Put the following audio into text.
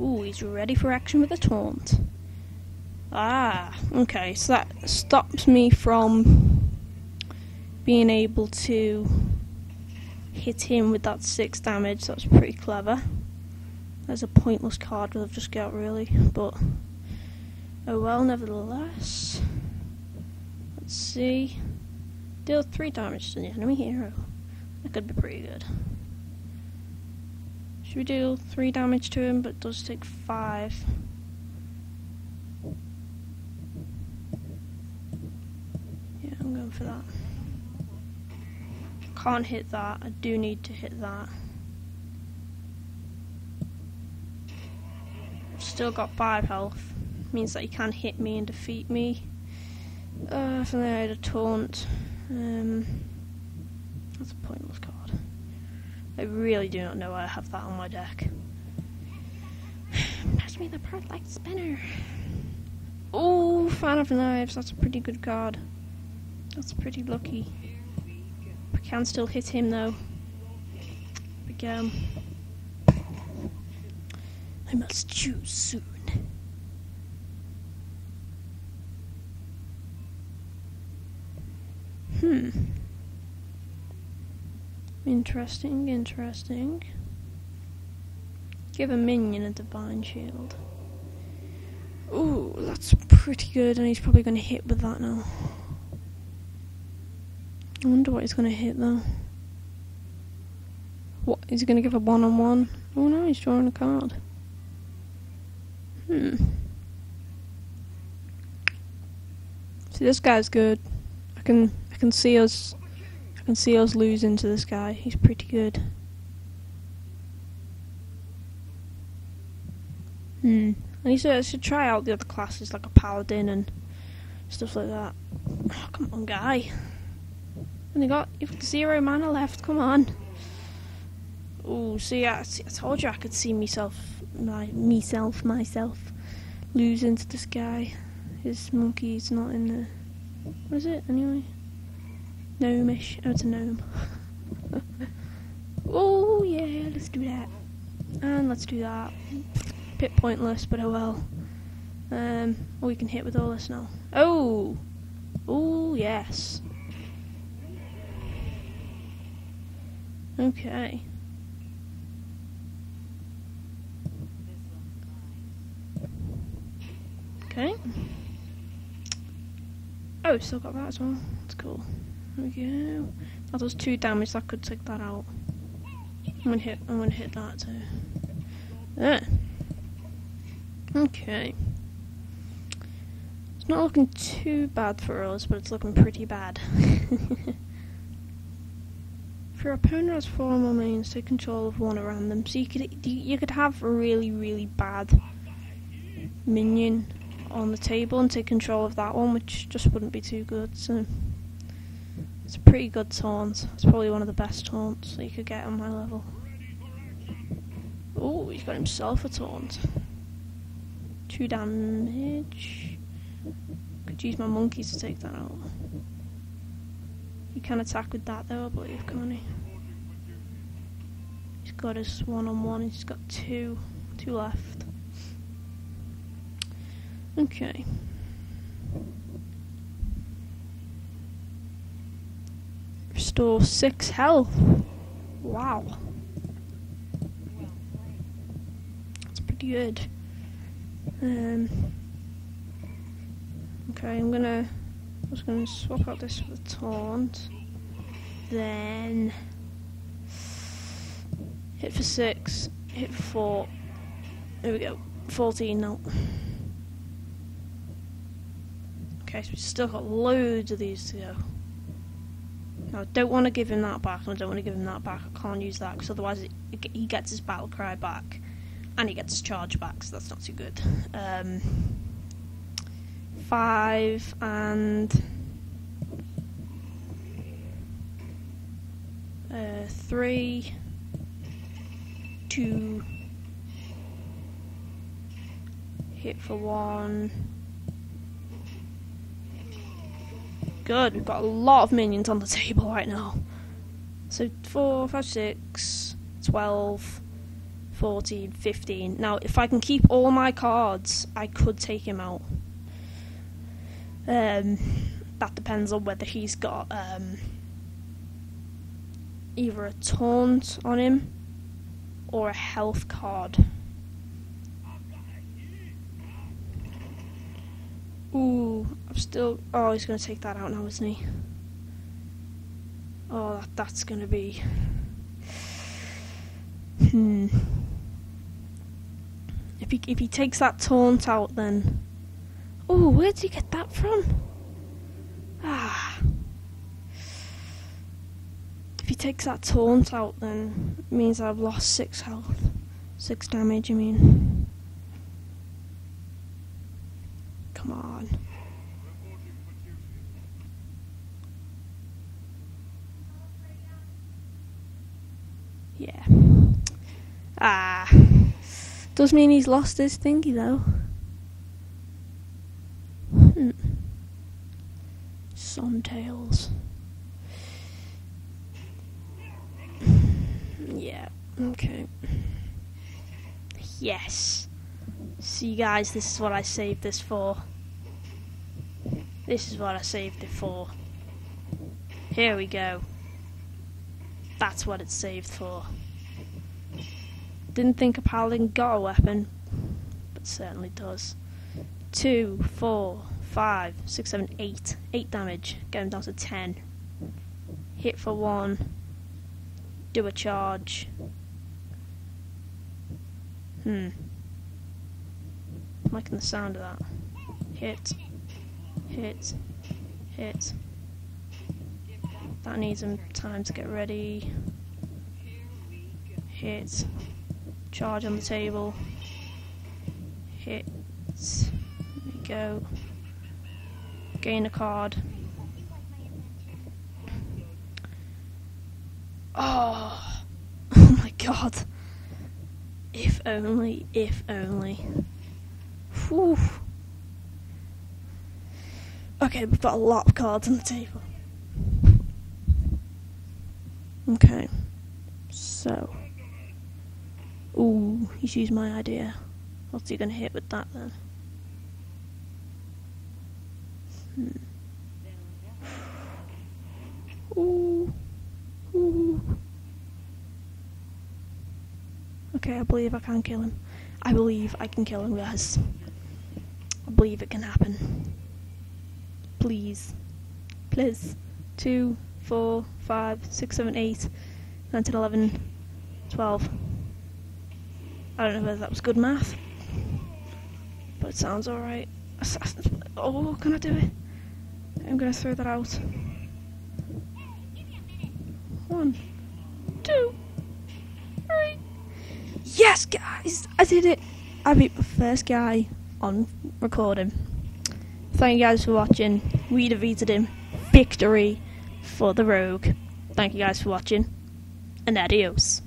Ooh, he's ready for action with a taunt. Ah, okay, so that stops me from being able to hit him with that 6 damage. That's pretty clever. That's a pointless card that I've just got, really, but oh well, nevertheless. Let's see. Deal 3 damage to the enemy hero. That could be pretty good. Should we do 3 damage to him, but does take 5. Yeah, I'm going for that. Can't hit that, I do need to hit that. Still got 5 health. Means that he can hit me and defeat me. Uh, if only I had a taunt. Um, that's a pointless card. I really do not know why I have that on my deck. Pass me the Perlite Spinner. Oh, Fan of Knives. That's a pretty good card. That's pretty lucky. I can still hit him though. Again. I must choose soon. Hmm. Interesting, interesting. Give a minion a divine shield. Ooh, that's pretty good, and he's probably going to hit with that now. I wonder what he's going to hit though. What is he going to give a one on one? Oh no, he's drawing a card. Hmm. See, this guy's good. I can I can see us can see us losing to this guy. He's pretty good. Hmm. I need to I should try out the other classes like a paladin and stuff like that. Oh, come on, guy. And you got you've zero mana left. Come on. Oh, see, I, see, I told you I could see myself, my myself, myself, losing to this guy. His monkey's not in there. What is it anyway? Gnomish. Oh, it's a gnome. oh yeah, let's do that. And let's do that. Bit pointless, but oh well. Um, oh, we can hit with all this now. Oh, oh yes. Okay. Okay. Oh, still got that as well. That's cool. There we go. That does two damage. That could take that out. I'm gonna hit. I'm gonna hit that too. There. Okay. It's not looking too bad for us, but it's looking pretty bad. if your opponent has four more minions, take control of one around them. So you could you could have a really really bad minion on the table and take control of that one, which just wouldn't be too good. So it's a pretty good taunt. It's probably one of the best taunts that you could get on my level. Oh, he's got himself a taunt. Two damage. Could use my monkeys to take that out. He can attack with that though, I believe, can't he? He's got his one on one, he's got two two left. Okay. Restore six health. Wow. That's pretty good. Um. Okay, I'm gonna. I gonna swap out this for the taunt. Then hit for six. Hit for four. There we go. Fourteen now. Okay, so we've still got loads of these to go. I don't want to give him that back, and I don't want to give him that back. I can't use that, because otherwise it, it, he gets his battle cry back, and he gets his charge back, so that's not too good. Um, five, and... Uh, three, two, hit for one, Good, we've got a lot of minions on the table right now. So 4, 5, 6, 12, 14, 15. Now, if I can keep all my cards, I could take him out. Um, that depends on whether he's got um, either a taunt on him or a health card. I'm still. Oh, he's gonna take that out now, isn't he? Oh, that, that's gonna be. Hmm. If he if he takes that taunt out, then. Oh, where did he get that from? Ah. If he takes that taunt out, then it means I've lost six health, six damage. I mean. Come on. Yeah. Ah. Does mean he's lost his thingy though. Hmm. Sontails. Yeah, okay. Yes. See guys, this is what I saved this for. This is what I saved it for. Here we go. That's what it's saved for. Didn't think a paladin got a weapon, but certainly does. Two, four, five, six, seven, eight. Eight damage, going down to ten. Hit for one. Do a charge. Hmm. I'm Liking the sound of that. Hit. Hit. Hit. That needs some time to get ready. Hit. Charge on the table. Hit. There we go. Gain a card. Oh. Oh my god. If only, if only. Whew. Okay, we've got a lot of cards on the table. Okay. So. Ooh, he's used my idea. What's he gonna hit with that then? Hmm. Ooh. Ooh. Okay, I believe I can kill him. I believe I can kill him, guys. I believe it can happen. Please. Please. Two, four, five, six, seven, eight, nine, ten, eleven, twelve. I don't know whether that was good math, but it sounds alright. Oh, can I do it? I'm gonna throw that out. One, two, three. Yes, guys! I did it! I beat the first guy on recording. Thank you guys for watching. We defeated him. Victory for the rogue. Thank you guys for watching, and adios.